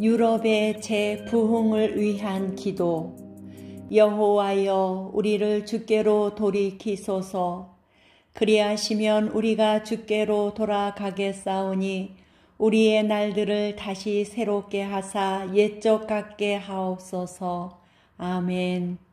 유럽의 재부흥을 위한 기도 여호와여 우리를 주께로 돌이키소서. 그리하시면 우리가 주께로 돌아가겠사오니 우리의 날들을 다시 새롭게 하사 옛적 같게 하옵소서. 아멘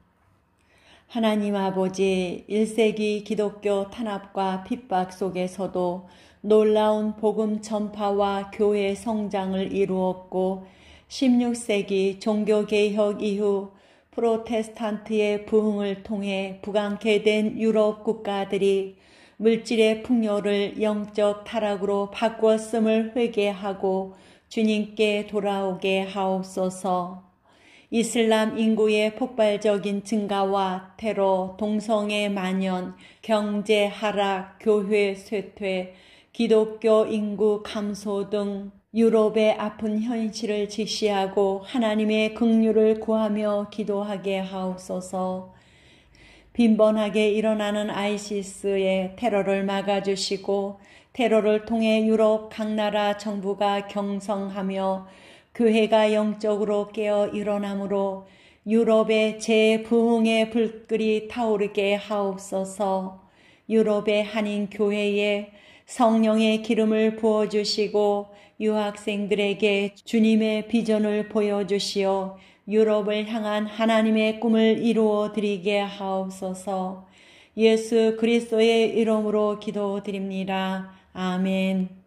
하나님 아버지 1세기 기독교 탄압과 핍박 속에서도 놀라운 복음 전파와 교회 성장을 이루었고 16세기 종교개혁 이후 프로테스탄트의 부흥을 통해 부강케 된 유럽 국가들이 물질의 풍요를 영적 타락으로 바꾸었음을 회개하고 주님께 돌아오게 하옵소서. 이슬람 인구의 폭발적인 증가와 테러, 동성애 만연, 경제 하락, 교회 쇠퇴, 기독교 인구 감소 등 유럽의 아픈 현실을 직시하고 하나님의 긍휼을 구하며 기도하게 하옵소서. 빈번하게 일어나는 아이시스의 테러를 막아주시고 테러를 통해 유럽 각 나라 정부가 경성하며 교회가 영적으로 깨어 일어나므로 유럽의 재부흥의 불길이 타오르게 하옵소서. 유럽의 한인 교회에 성령의 기름을 부어 주시고 유학생들에게 주님의 비전을 보여 주시어 유럽을 향한 하나님의 꿈을 이루어 드리게 하옵소서 예수 그리스도의 이름으로 기도드립니다. 아멘.